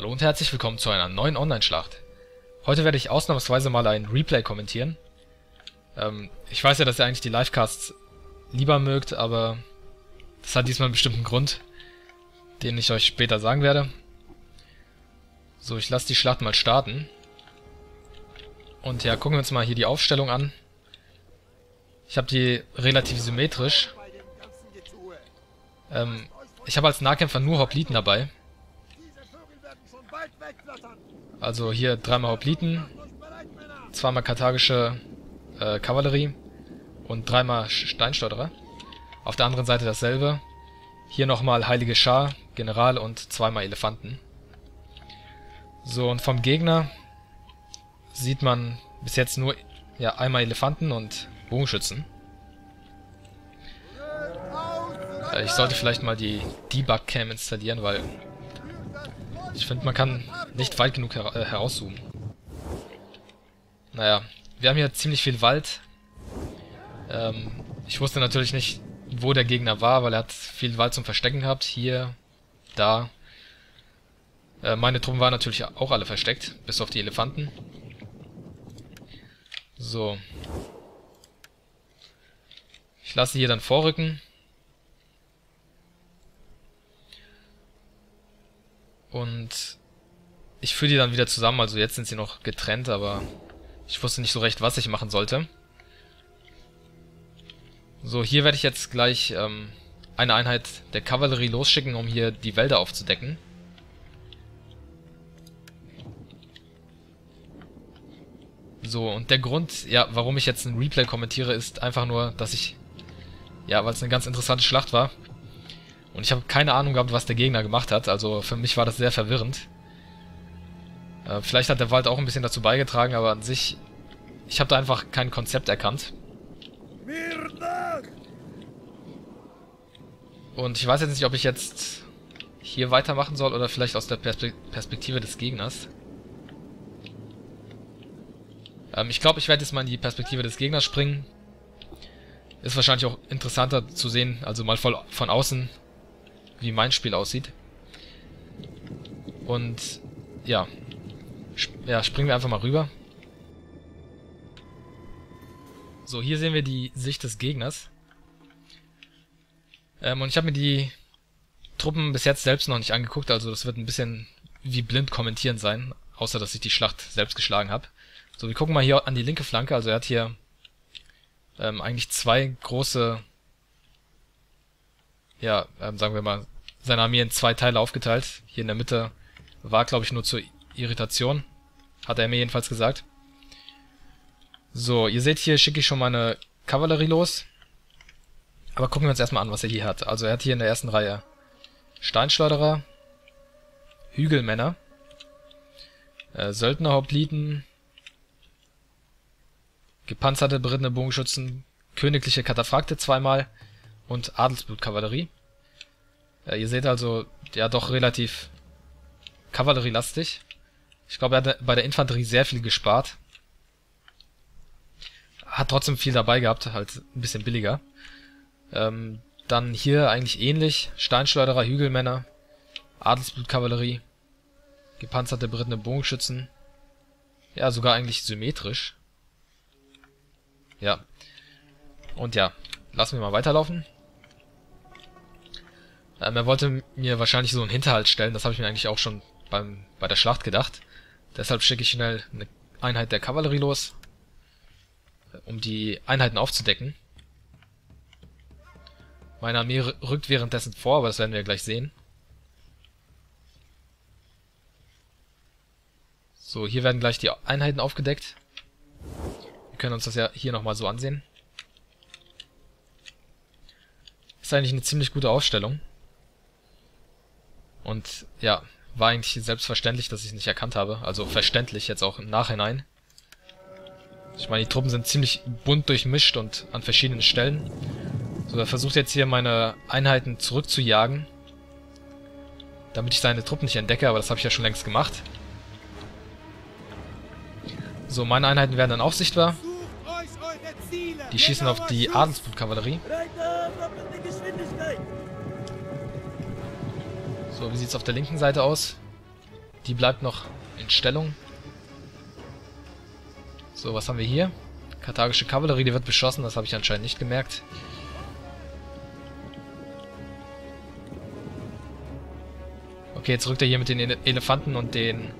Hallo und herzlich willkommen zu einer neuen Online-Schlacht. Heute werde ich ausnahmsweise mal ein Replay kommentieren. Ähm, ich weiß ja, dass ihr eigentlich die Livecasts lieber mögt, aber das hat diesmal einen bestimmten Grund, den ich euch später sagen werde. So, ich lasse die Schlacht mal starten. Und ja, gucken wir uns mal hier die Aufstellung an. Ich habe die relativ symmetrisch. Ähm, ich habe als Nahkämpfer nur Hopliten dabei. Also hier dreimal Hopliten, zweimal karthagische äh, Kavallerie und dreimal Steinstotterer. Auf der anderen Seite dasselbe. Hier nochmal Heilige Schar, General und zweimal Elefanten. So, und vom Gegner sieht man bis jetzt nur ja, einmal Elefanten und Bogenschützen. Äh, ich sollte vielleicht mal die Debug-Cam installieren, weil ich finde, man kann nicht weit genug her äh, herauszoomen. Naja, wir haben hier ziemlich viel Wald. Ähm, ich wusste natürlich nicht, wo der Gegner war, weil er hat viel Wald zum Verstecken gehabt. Hier, da. Äh, meine Truppen waren natürlich auch alle versteckt, bis auf die Elefanten. So. Ich lasse hier dann vorrücken. Und ich führe die dann wieder zusammen. Also jetzt sind sie noch getrennt, aber ich wusste nicht so recht, was ich machen sollte. So, hier werde ich jetzt gleich ähm, eine Einheit der Kavallerie losschicken, um hier die Wälder aufzudecken. So, und der Grund, ja, warum ich jetzt ein Replay kommentiere, ist einfach nur, dass ich, ja, weil es eine ganz interessante Schlacht war. Und ich habe keine Ahnung gehabt, was der Gegner gemacht hat, also für mich war das sehr verwirrend. Äh, vielleicht hat der Wald auch ein bisschen dazu beigetragen, aber an sich, ich habe da einfach kein Konzept erkannt. Und ich weiß jetzt nicht, ob ich jetzt hier weitermachen soll oder vielleicht aus der Perspe Perspektive des Gegners. Ähm, ich glaube, ich werde jetzt mal in die Perspektive des Gegners springen. Ist wahrscheinlich auch interessanter zu sehen, also mal voll von außen, wie mein Spiel aussieht. Und ja, ja, springen wir einfach mal rüber. So, hier sehen wir die Sicht des Gegners. Ähm, und ich habe mir die Truppen bis jetzt selbst noch nicht angeguckt, also das wird ein bisschen wie blind kommentieren sein, außer dass ich die Schlacht selbst geschlagen habe. So, wir gucken mal hier an die linke Flanke, also er hat hier ähm, eigentlich zwei große, ja, ähm, sagen wir mal, seine Armee in zwei Teile aufgeteilt. Hier in der Mitte war, glaube ich, nur zur Irritation. Hat er mir jedenfalls gesagt. So, ihr seht hier, schicke ich schon meine Kavallerie los. Aber gucken wir uns erstmal an, was er hier hat. Also er hat hier in der ersten Reihe Steinschleuderer, Hügelmänner, äh, Söldnerhopliten, gepanzerte berittene Bogenschützen, königliche Kataphrakte zweimal und Adelsblutkavallerie. Äh, ihr seht also, ja doch relativ kavallerielastig. Ich glaube, er hat bei der Infanterie sehr viel gespart. Hat trotzdem viel dabei gehabt, halt ein bisschen billiger. Ähm, dann hier eigentlich ähnlich. Steinschleuderer, Hügelmänner, Adelsblutkavallerie, gepanzerte berittene Bogenschützen. Ja, sogar eigentlich symmetrisch. Ja. Und ja, lassen wir mal weiterlaufen. Ähm, er wollte mir wahrscheinlich so einen Hinterhalt stellen, das habe ich mir eigentlich auch schon beim, bei der Schlacht gedacht. Deshalb schicke ich schnell eine Einheit der Kavallerie los, um die Einheiten aufzudecken. Meine Armee rückt währenddessen vor, aber das werden wir gleich sehen. So, hier werden gleich die Einheiten aufgedeckt. Wir können uns das ja hier nochmal so ansehen. Ist eigentlich eine ziemlich gute Ausstellung. Und ja, war eigentlich selbstverständlich, dass ich es nicht erkannt habe. Also verständlich jetzt auch im Nachhinein. Ich meine, die Truppen sind ziemlich bunt durchmischt und an verschiedenen Stellen. So, er versucht jetzt hier meine Einheiten zurückzujagen. Damit ich seine Truppen nicht entdecke, aber das habe ich ja schon längst gemacht. So, meine Einheiten werden dann auch sichtbar. Die schießen auf die Adelsblutkavallerie. So, wie sieht's auf der linken Seite aus? Die bleibt noch in Stellung. So, was haben wir hier? Karthagische Kavallerie, die wird beschossen, das habe ich anscheinend nicht gemerkt. Okay, jetzt rückt er hier mit den Elefanten und den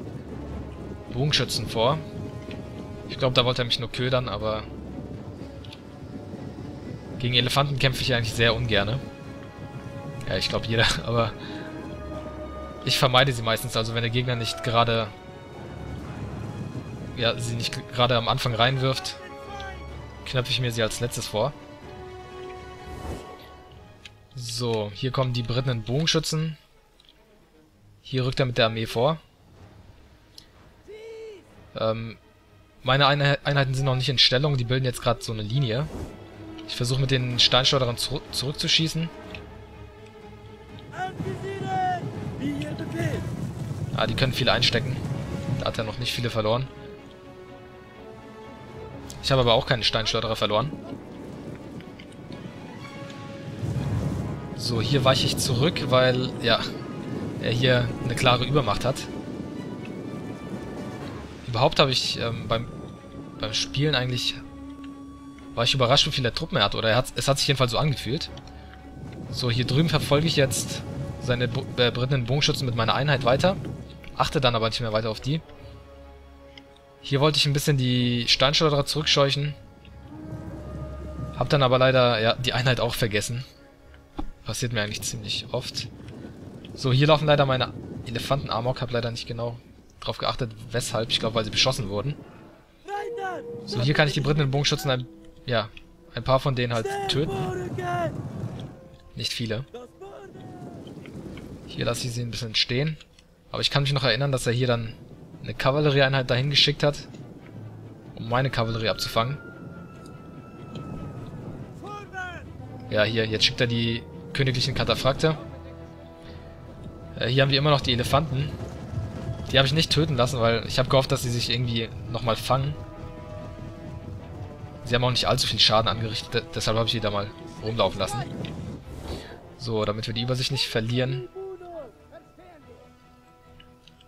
Bogenschützen vor. Ich glaube, da wollte er mich nur ködern, aber... Gegen Elefanten kämpfe ich eigentlich sehr ungerne. Ja, ich glaube jeder, aber... Ich vermeide sie meistens, also wenn der Gegner nicht gerade... Ja, sie nicht gerade am Anfang reinwirft, knöpfe ich mir sie als letztes vor. So, hier kommen die Briten Bogenschützen. Hier rückt er mit der Armee vor. Ähm, meine Einheiten sind noch nicht in Stellung, die bilden jetzt gerade so eine Linie. Ich versuche mit den Steinschleuderern zurück zurückzuschießen. Ah, die können viel einstecken. Da hat er noch nicht viele verloren. Ich habe aber auch keinen Steinschleuderer verloren. So, hier weiche ich zurück, weil, ja, er hier eine klare Übermacht hat. Überhaupt habe ich ähm, beim, beim Spielen eigentlich... War ich überrascht, wie viele Truppen er hat. Oder er hat, es hat sich jedenfalls so angefühlt. So, hier drüben verfolge ich jetzt seine Bo äh, Briten Bogenschützen mit meiner Einheit weiter. Achte dann aber nicht mehr weiter auf die. Hier wollte ich ein bisschen die Steinschleuderer zurückscheuchen. Hab dann aber leider ja, die Einheit auch vergessen. Passiert mir eigentlich ziemlich oft. So, hier laufen leider meine Elefanten Amok. Hab leider nicht genau drauf geachtet, weshalb. Ich glaube, weil sie beschossen wurden. So, hier kann ich die Briten in Bogenschützen ein, ja, ein paar von denen halt töten. Nicht viele. Hier lasse ich sie ein bisschen stehen. Aber ich kann mich noch erinnern, dass er hier dann eine Kavallerieeinheit dahin geschickt hat, um meine Kavallerie abzufangen. Ja, hier, jetzt schickt er die königlichen Kataphrakte. Äh, hier haben wir immer noch die Elefanten. Die habe ich nicht töten lassen, weil ich habe gehofft, dass sie sich irgendwie nochmal fangen. Sie haben auch nicht allzu viel Schaden angerichtet, deshalb habe ich die da mal rumlaufen lassen. So, damit wir die Übersicht nicht verlieren.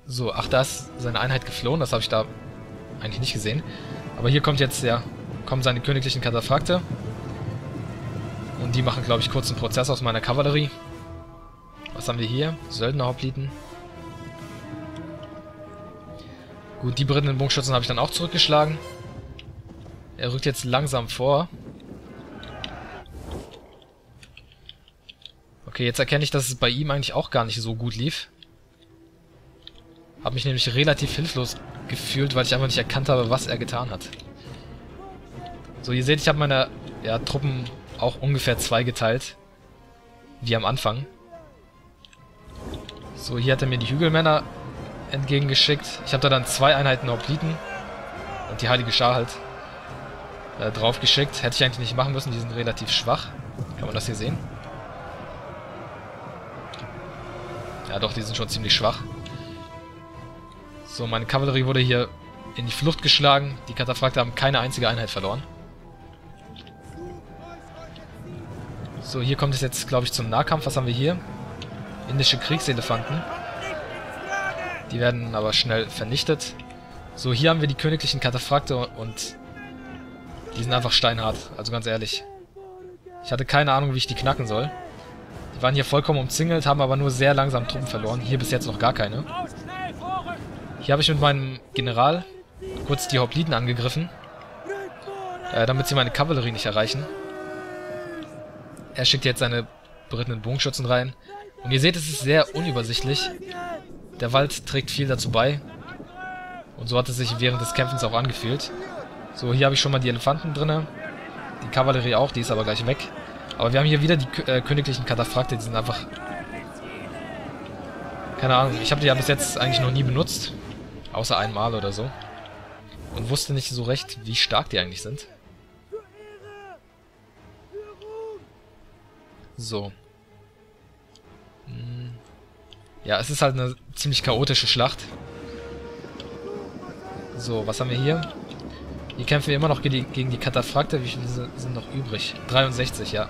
So, ach, da ist seine Einheit geflohen, das habe ich da eigentlich nicht gesehen. Aber hier kommt jetzt, ja, kommen seine königlichen Kataphrakte. Und die machen, glaube ich, kurz einen Prozess aus meiner Kavallerie. Was haben wir hier? Söldnerhopliten. Gut, die brennenden Bogenschützen habe ich dann auch zurückgeschlagen. Er rückt jetzt langsam vor. Okay, jetzt erkenne ich, dass es bei ihm eigentlich auch gar nicht so gut lief. Habe mich nämlich relativ hilflos gefühlt, weil ich einfach nicht erkannt habe, was er getan hat. So, ihr seht, ich habe meine ja, Truppen auch ungefähr zweigeteilt. Wie am Anfang. So, hier hat er mir die Hügelmänner entgegengeschickt. Ich habe da dann zwei Einheiten Hopliten und die Heilige Schar halt äh, drauf geschickt. Hätte ich eigentlich nicht machen müssen, die sind relativ schwach. Kann man das hier sehen? Ja doch, die sind schon ziemlich schwach. So, meine Kavallerie wurde hier in die Flucht geschlagen. Die Kataphrakte haben keine einzige Einheit verloren. So, hier kommt es jetzt, glaube ich, zum Nahkampf. Was haben wir hier? Indische Kriegselefanten. Die werden aber schnell vernichtet. So, hier haben wir die königlichen Kataphrakte und die sind einfach steinhart, also ganz ehrlich. Ich hatte keine Ahnung, wie ich die knacken soll. Die waren hier vollkommen umzingelt, haben aber nur sehr langsam Truppen verloren. Hier bis jetzt noch gar keine. Hier habe ich mit meinem General kurz die Hopliten angegriffen, äh, damit sie meine Kavallerie nicht erreichen. Er schickt jetzt seine berittenen Bogenschützen rein. Und ihr seht, es ist sehr unübersichtlich. Der Wald trägt viel dazu bei. Und so hat es sich während des Kämpfens auch angefühlt. So, hier habe ich schon mal die Elefanten drinne. Die Kavallerie auch, die ist aber gleich weg. Aber wir haben hier wieder die äh, königlichen Kataphrakte, die sind einfach... Keine Ahnung, ich habe die ja bis jetzt eigentlich noch nie benutzt. Außer einmal oder so. Und wusste nicht so recht, wie stark die eigentlich sind. So. Hm. Ja, es ist halt eine ziemlich chaotische Schlacht. So, was haben wir hier? Hier kämpfen wir immer noch gegen die Kataphrakte. Wie viele sind noch übrig? 63, ja.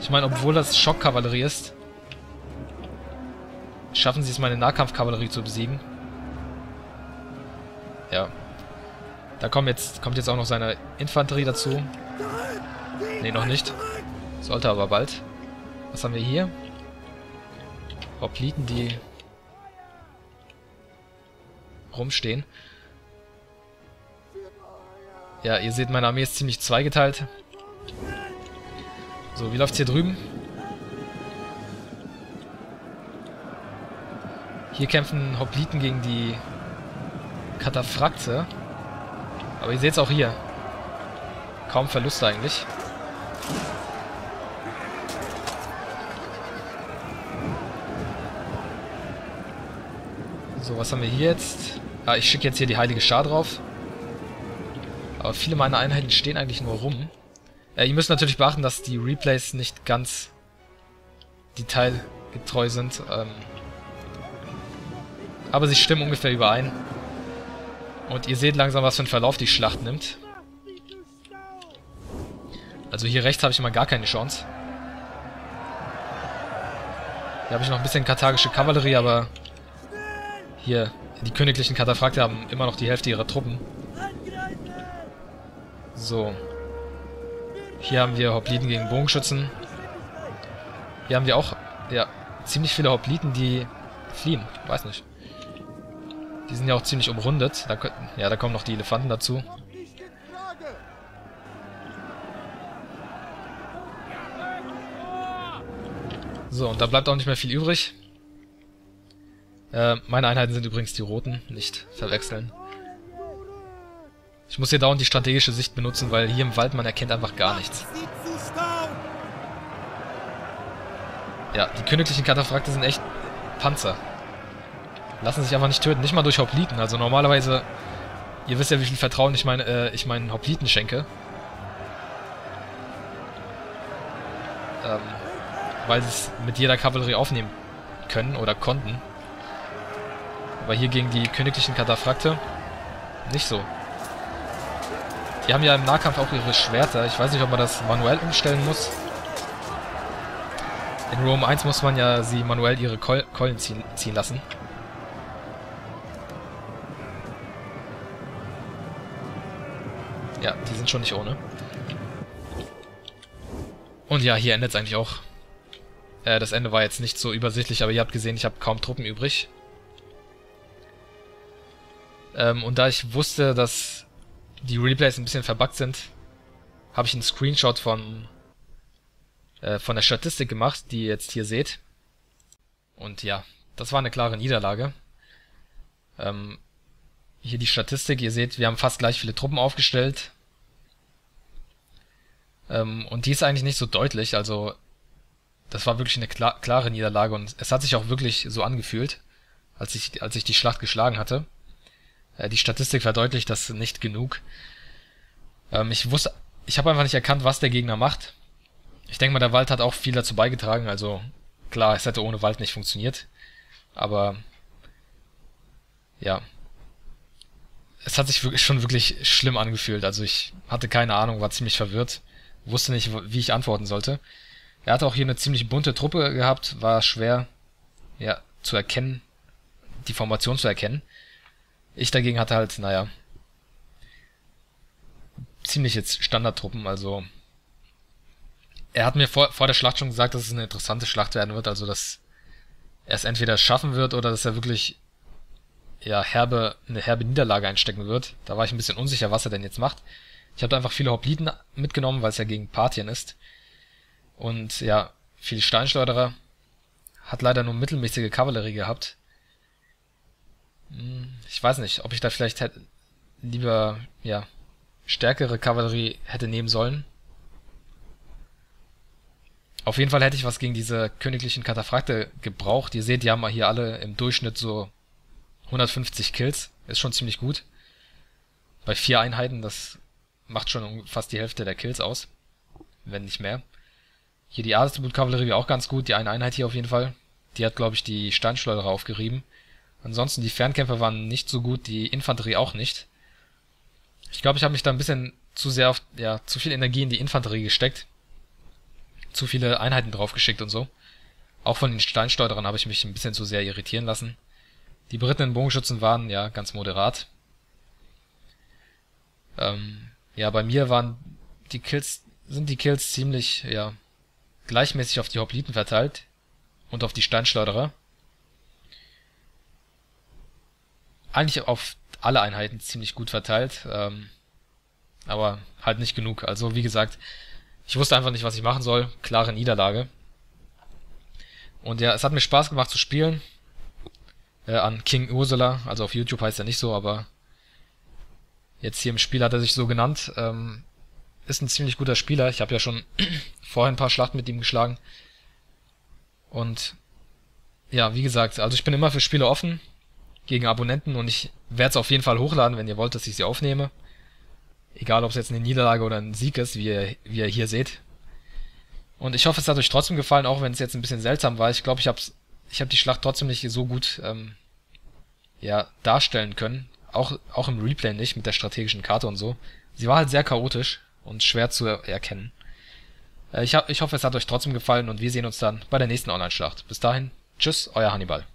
Ich meine, obwohl das Schockkavallerie ist, schaffen sie es, meine Nahkampfkavallerie zu besiegen. Ja. Da kommt jetzt, kommt jetzt auch noch seine Infanterie dazu. Ne, noch nicht. Sollte aber bald. Was haben wir hier? Hopliten, die rumstehen. Ja, ihr seht, meine Armee ist ziemlich zweigeteilt. So, wie läuft's hier drüben? Hier kämpfen Hopliten gegen die Kataphrakte. Aber ihr seht es auch hier. Kaum Verluste eigentlich. So, was haben wir hier jetzt? Ah, ich schicke jetzt hier die Heilige Schar drauf. Aber viele meiner Einheiten stehen eigentlich nur rum. Äh, ihr müsst natürlich beachten, dass die Replays nicht ganz detailgetreu sind. Ähm, aber sie stimmen ungefähr überein. Und ihr seht langsam, was für einen Verlauf die Schlacht nimmt. Also hier rechts habe ich immer gar keine Chance. Hier habe ich noch ein bisschen karthagische Kavallerie, aber hier, die königlichen Kataphrakte haben immer noch die Hälfte ihrer Truppen. So. Hier haben wir Hopliten gegen Bogenschützen. Hier haben wir auch, ja, ziemlich viele Hopliten, die fliehen. Weiß nicht. Die sind ja auch ziemlich umrundet. Da, ja, da kommen noch die Elefanten dazu. So, und da bleibt auch nicht mehr viel übrig. Äh, meine Einheiten sind übrigens die roten, nicht verwechseln. Ich muss hier dauernd die strategische Sicht benutzen, weil hier im Wald man erkennt einfach gar nichts. Ja, die königlichen Kataphrakte sind echt Panzer. Lassen sich einfach nicht töten, nicht mal durch Hopliten. Also normalerweise, ihr wisst ja, wie viel Vertrauen ich, meine, äh, ich meinen Hopliten schenke. Ähm, weil sie es mit jeder Kavallerie aufnehmen können oder konnten. Aber hier gegen die königlichen Kataphrakte nicht so. Die haben ja im Nahkampf auch ihre Schwerter. Ich weiß nicht, ob man das manuell umstellen muss. In Rome 1 muss man ja sie manuell ihre Keulen ziehen, ziehen lassen. Ja, die sind schon nicht ohne. Und ja, hier endet es eigentlich auch. Äh, das Ende war jetzt nicht so übersichtlich, aber ihr habt gesehen, ich habe kaum Truppen übrig. Ähm, und da ich wusste, dass die Replays ein bisschen verbuggt sind, habe ich einen Screenshot von, äh, von der Statistik gemacht, die ihr jetzt hier seht. Und ja, das war eine klare Niederlage. Ähm, hier die Statistik, ihr seht, wir haben fast gleich viele Truppen aufgestellt. Ähm, und die ist eigentlich nicht so deutlich, also das war wirklich eine klar, klare Niederlage und es hat sich auch wirklich so angefühlt, als ich, als ich die Schlacht geschlagen hatte. Äh, die Statistik verdeutlicht das nicht genug. Ähm, ich wusste, ich habe einfach nicht erkannt, was der Gegner macht. Ich denke mal, der Wald hat auch viel dazu beigetragen. Also klar, es hätte ohne Wald nicht funktioniert. Aber ja, es hat sich wirklich, schon wirklich schlimm angefühlt. Also ich hatte keine Ahnung, war ziemlich verwirrt, wusste nicht, wie ich antworten sollte. Er hatte auch hier eine ziemlich bunte Truppe gehabt, war schwer ja, zu erkennen, die Formation zu erkennen. Ich dagegen hatte halt, naja, ziemlich jetzt Standardtruppen, also er hat mir vor, vor der Schlacht schon gesagt, dass es eine interessante Schlacht werden wird, also dass er es entweder schaffen wird oder dass er wirklich ja herbe eine herbe Niederlage einstecken wird. Da war ich ein bisschen unsicher, was er denn jetzt macht. Ich habe einfach viele Hopliten mitgenommen, weil es ja gegen Parthien ist. Und ja, viele Steinschleuderer. Hat leider nur mittelmäßige Kavallerie gehabt. Hm, ich weiß nicht, ob ich da vielleicht hätte lieber, ja, stärkere Kavallerie hätte nehmen sollen. Auf jeden Fall hätte ich was gegen diese königlichen Kataphrakte gebraucht. Ihr seht, die haben hier alle im Durchschnitt so 150 Kills. Ist schon ziemlich gut. Bei vier Einheiten, das macht schon fast die Hälfte der Kills aus. Wenn nicht mehr. Hier die Adelsblut-Kavallerie auch ganz gut. Die eine Einheit hier auf jeden Fall. Die hat, glaube ich, die Steinschleuderer aufgerieben. Ansonsten die Fernkämpfer waren nicht so gut, die Infanterie auch nicht. Ich glaube, ich habe mich da ein bisschen zu sehr auf, ja, zu viel Energie in die Infanterie gesteckt. Zu viele Einheiten draufgeschickt und so. Auch von den Steinschleuderern habe ich mich ein bisschen zu sehr irritieren lassen. Die Briten in Bogenschützen waren, ja, ganz moderat. Ähm, ja, bei mir waren die Kills, sind die Kills ziemlich, ja, gleichmäßig auf die Hopliten verteilt und auf die Steinschleuderer. Eigentlich auf alle Einheiten ziemlich gut verteilt, ähm, aber halt nicht genug. Also wie gesagt, ich wusste einfach nicht, was ich machen soll. Klare Niederlage. Und ja, es hat mir Spaß gemacht zu spielen. Äh, an King Ursula, also auf YouTube heißt er nicht so, aber jetzt hier im Spiel hat er sich so genannt. Ähm, ist ein ziemlich guter Spieler. Ich habe ja schon vorher ein paar Schlachten mit ihm geschlagen. Und ja, wie gesagt, also ich bin immer für Spiele offen gegen Abonnenten und ich werde es auf jeden Fall hochladen, wenn ihr wollt, dass ich sie aufnehme. Egal, ob es jetzt eine Niederlage oder ein Sieg ist, wie ihr, wie ihr hier seht. Und ich hoffe, es hat euch trotzdem gefallen, auch wenn es jetzt ein bisschen seltsam war. Ich glaube, ich habe ich hab die Schlacht trotzdem nicht so gut ähm, ja, darstellen können. Auch, auch im Replay nicht, mit der strategischen Karte und so. Sie war halt sehr chaotisch und schwer zu erkennen. Äh, ich, ich hoffe, es hat euch trotzdem gefallen und wir sehen uns dann bei der nächsten Online-Schlacht. Bis dahin, tschüss, euer Hannibal.